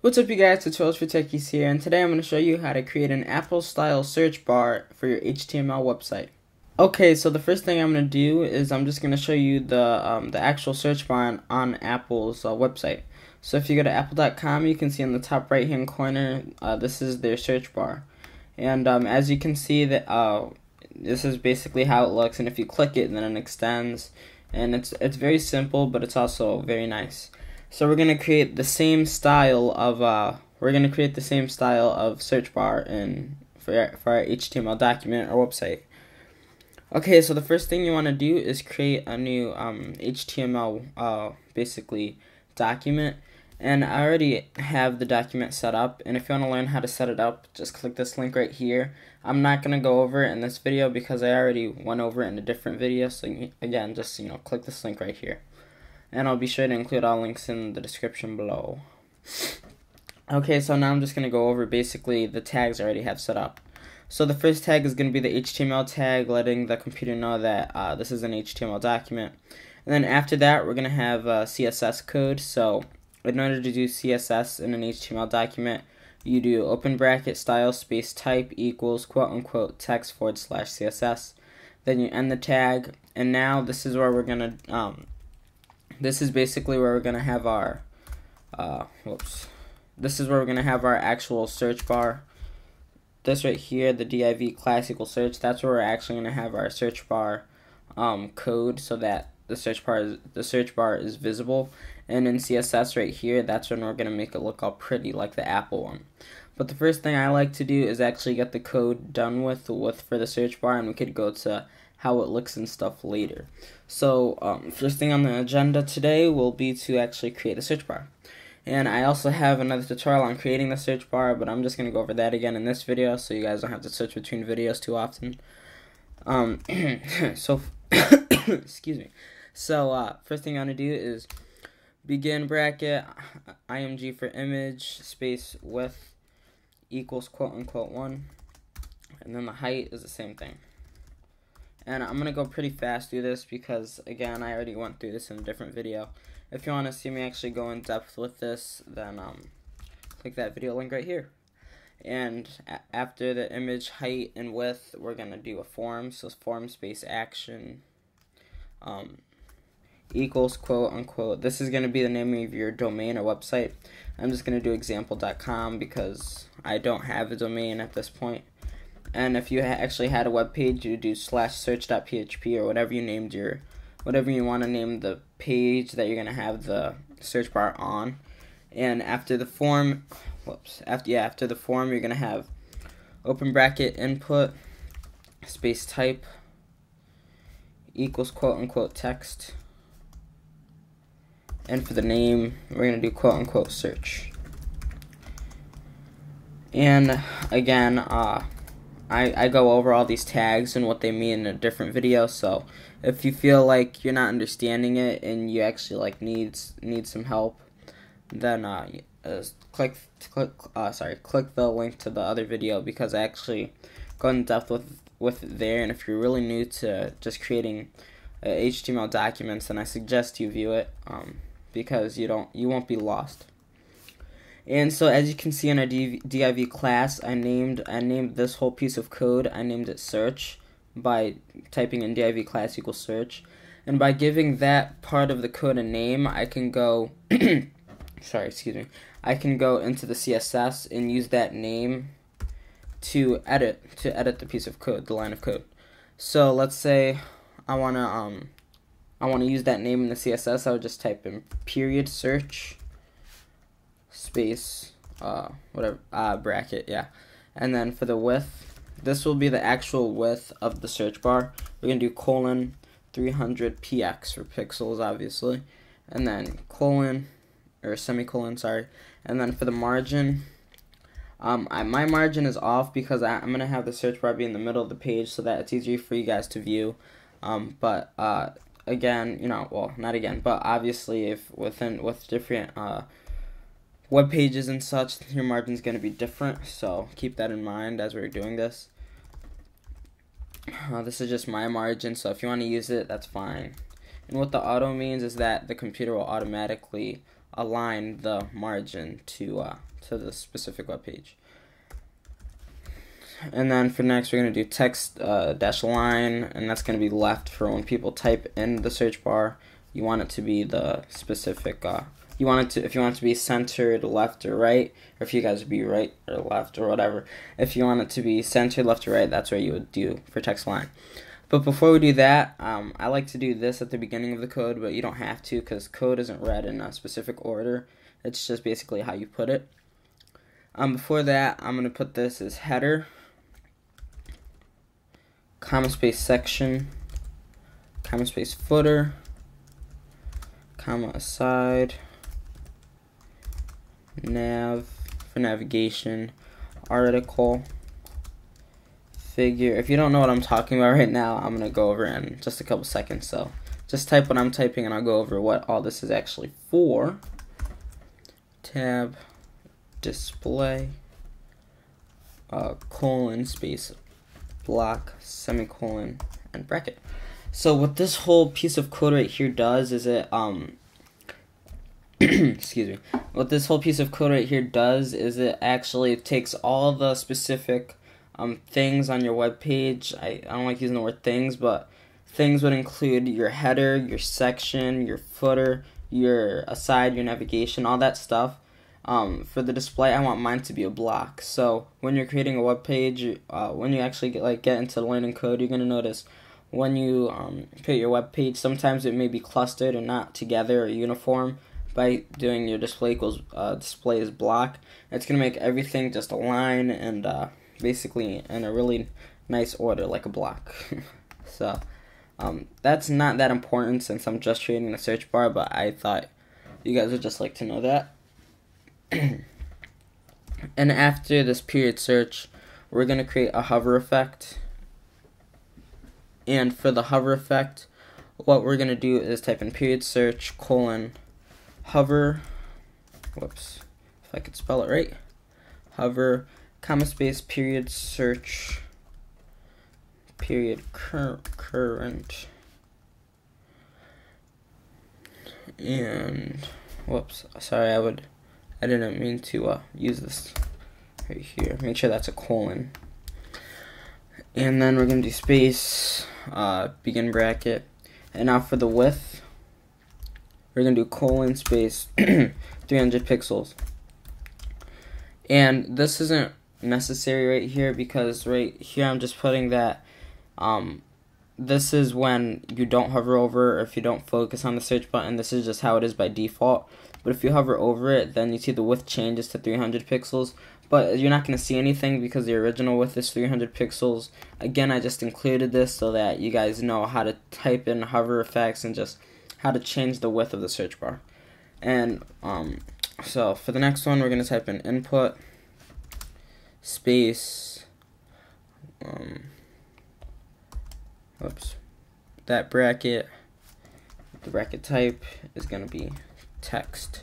What's up you guys, Tutorials for Techies here, and today I'm going to show you how to create an Apple-style search bar for your HTML website. Okay, so the first thing I'm going to do is I'm just going to show you the, um, the actual search bar on, on Apple's uh, website. So if you go to apple.com, you can see in the top right hand corner, uh, this is their search bar. And um, as you can see, that uh, this is basically how it looks, and if you click it, then it extends. And it's, it's very simple, but it's also very nice. So we're gonna create the same style of uh, we're gonna create the same style of search bar in for our, for our HTML document or website. Okay, so the first thing you want to do is create a new um, HTML uh, basically document. And I already have the document set up, and if you want to learn how to set it up, just click this link right here. I'm not going to go over it in this video because I already went over it in a different video, so again, just, you know, click this link right here and I'll be sure to include all links in the description below. Okay, so now I'm just going to go over basically the tags I already have set up. So the first tag is going to be the HTML tag, letting the computer know that uh, this is an HTML document. And then after that, we're going to have uh, CSS code. So in order to do CSS in an HTML document, you do open bracket style space type equals quote unquote text forward slash CSS. Then you end the tag, and now this is where we're going to um, this is basically where we're going to have our, uh, whoops, this is where we're going to have our actual search bar. This right here, the div class equal search, that's where we're actually going to have our search bar um, code so that the search bar is, the search bar is visible. And in CSS right here, that's when we're going to make it look all pretty like the Apple one. But the first thing I like to do is actually get the code done with with for the search bar, and we could go to how it looks and stuff later. So, um, first thing on the agenda today will be to actually create a search bar. And I also have another tutorial on creating the search bar, but I'm just going to go over that again in this video so you guys don't have to search between videos too often. Um, so, excuse me. So, uh, first thing I'm going to do is begin bracket img for image space width equals quote unquote 1 and then the height is the same thing and I'm going to go pretty fast through this because, again, I already went through this in a different video. If you want to see me actually go in depth with this, then um, click that video link right here. And after the image height and width, we're going to do a form. So form space action um, equals quote unquote. This is going to be the name of your domain or website. I'm just going to do example.com because I don't have a domain at this point. And if you ha actually had a web page, you do slash search.php or whatever you named your, whatever you want to name the page that you're gonna have the search bar on. And after the form, whoops, after yeah, after the form, you're gonna have open bracket input space type equals quote unquote text. And for the name, we're gonna do quote unquote search. And again, uh, I, I go over all these tags and what they mean in a different video so if you feel like you're not understanding it and you actually like needs need some help then uh, uh, click click uh, sorry click the link to the other video because I actually go in depth with with it there. And if you're really new to just creating uh, HTML documents then I suggest you view it um, because you don't you won't be lost and so as you can see in our div class, I named I named this whole piece of code, I named it search by typing in div class equals search. And by giving that part of the code a name, I can go sorry, excuse me. I can go into the CSS and use that name to edit to edit the piece of code, the line of code. So let's say I wanna um I wanna use that name in the CSS, I would just type in period search space, uh, whatever, uh, bracket, yeah. And then for the width, this will be the actual width of the search bar. We're going to do colon 300 px for pixels, obviously. And then colon, or semicolon, sorry. And then for the margin, um, I, my margin is off because I, am going to have the search bar be in the middle of the page so that it's easier for you guys to view. Um, but, uh, again, you know, well, not again, but obviously if within, with different, uh, web pages and such, your margin is going to be different. So keep that in mind as we're doing this. Uh, this is just my margin, so if you want to use it, that's fine. And what the auto means is that the computer will automatically align the margin to uh, to the specific web page. And then for next, we're going to do text uh, dash line, and that's going to be left for when people type in the search bar. You want it to be the specific. Uh, you want it to if you want it to be centered left or right, or if you guys would be right or left or whatever. If you want it to be centered left or right, that's what you would do for text line. But before we do that, um, I like to do this at the beginning of the code, but you don't have to because code isn't read in a specific order. It's just basically how you put it. Um, before that, I'm going to put this as header, comma space section, comma space footer, comma aside, nav for navigation, article, figure. If you don't know what I'm talking about right now, I'm going to go over in just a couple seconds. So just type what I'm typing and I'll go over what all this is actually for. Tab, display, uh, colon, space, block, semicolon, and bracket. So what this whole piece of code right here does is it, um, excuse me, what this whole piece of code right here does is it actually takes all the specific um, things on your web page. I, I don't like using the word things, but things would include your header, your section, your footer, your aside, your navigation, all that stuff. Um, for the display, I want mine to be a block. So when you're creating a web page, uh, when you actually get like get into the line code, you're gonna notice when you um, create your web page, sometimes it may be clustered and not together or uniform. By doing your display equals uh, display is block, it's gonna make everything just align and uh, basically in a really nice order like a block. so um, that's not that important since I'm just creating a search bar, but I thought you guys would just like to know that. and after this period search, we're going to create a hover effect. And for the hover effect, what we're going to do is type in period search colon hover. Whoops, if I could spell it right. Hover comma space period search period cur current and whoops sorry I would I didn't mean to uh, use this right here make sure that's a colon and then we're gonna do space uh, begin bracket and now for the width we're gonna do colon space 300 pixels. And this isn't necessary right here because right here I'm just putting that um, this is when you don't hover over or if you don't focus on the search button this is just how it is by default. But if you hover over it then you see the width changes to 300 pixels. But you're not going to see anything because the original width is 300 pixels. Again I just included this so that you guys know how to type in hover effects and just how to change the width of the search bar. And um, so for the next one we're going to type in input space um, oops that bracket. The bracket type is going to be text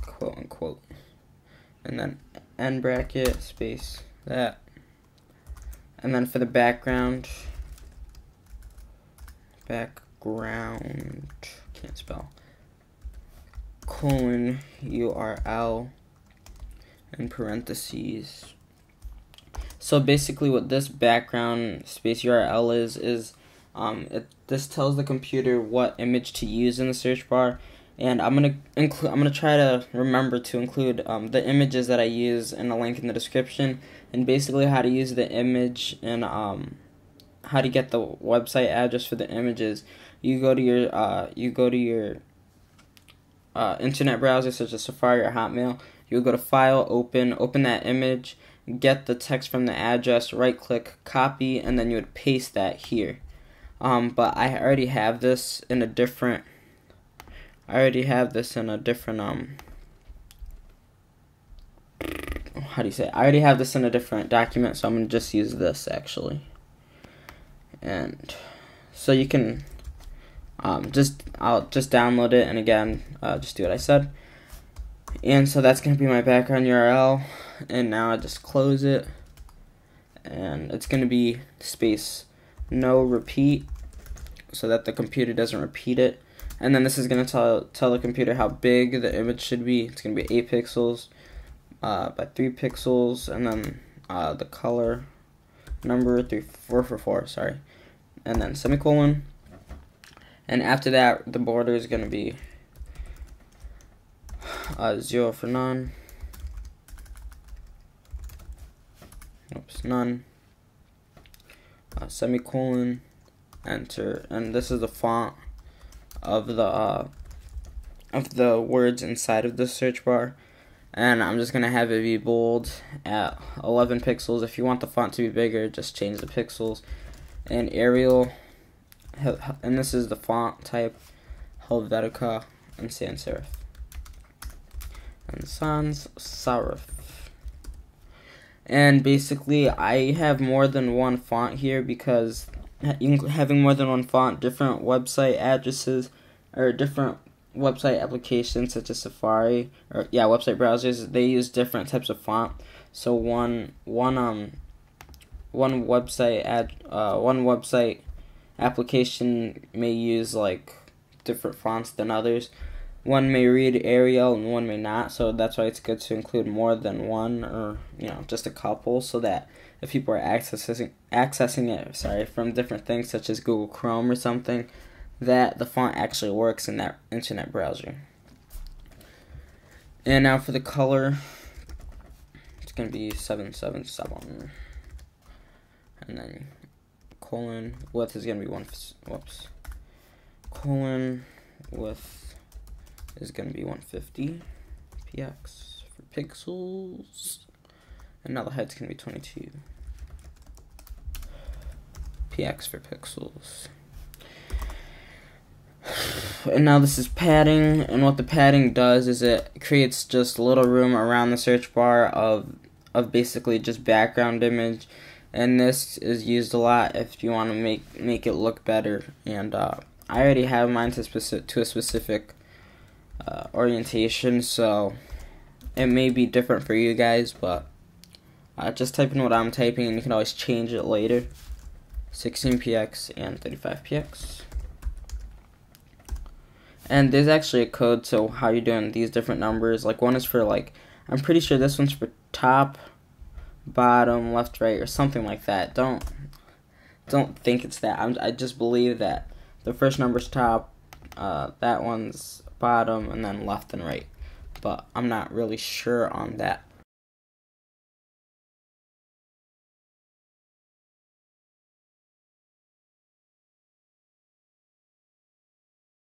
quote unquote. And then end bracket space that. And then for the background background can't spell. Colon URL in parentheses. So basically what this background space URL is, is um, it, this tells the computer what image to use in the search bar. And I'm gonna include I'm gonna try to remember to include um, the images that I use in a link in the description. And basically how to use the image and um, how to get the website address for the images you go to your uh, you go to your uh, internet browser such as Safari or Hotmail you go to File, Open, open that image, get the text from the address, right click, copy, and then you would paste that here. Um, but I already have this in a different, I already have this in a different, um, how do you say it? I already have this in a different document, so I'm to just use this actually. And so you can um, just, I'll just download it and again, uh, just do what I said. And so that's going to be my background URL. And now I just close it. And it's going to be space no repeat so that the computer doesn't repeat it. and then this is going to tell tell the computer how big the image should be. It's going to be 8 pixels uh, by 3 pixels, and then uh, the color number three four for four. Sorry, and then semicolon, and after that the border is going to be uh, zero for none. Oops, none. Uh, semicolon, enter, and this is the font of the uh, of the words inside of the search bar. And I'm just gonna have it be bold at 11 pixels. If you want the font to be bigger, just change the pixels. And Arial, and this is the font type, Helvetica and sans serif and sans serif. And basically, I have more than one font here because having more than one font, different website addresses, or different website applications such as Safari or yeah, website browsers, they use different types of font. So one one um one website ad uh, one website application may use like different fonts than others. One may read Arial and one may not, so that's why it's good to include more than one or you know just a couple, so that if people are accessing accessing it, sorry, from different things such as Google Chrome or something, that the font actually works in that internet browser. And now for the color, it's gonna be seven seven seven, and then colon width is gonna be one. Whoops, colon width is going to be 150 px for pixels. And now the height's going to be 22 px for pixels. And now this is padding, and what the padding does is it creates just a little room around the search bar of of basically just background image, and this is used a lot if you want to make make it look better. And uh, I already have mine to specific to a specific uh, orientation, so it may be different for you guys, but uh, just type in what I'm typing and you can always change it later. 16px and 35px. And there's actually a code to how you're doing these different numbers. Like one is for like, I'm pretty sure this one's for top, bottom, left, right, or something like that. Don't don't think it's that. I'm, I just believe that the first number's top, uh, that one's bottom, and then left and right. But I'm not really sure on that.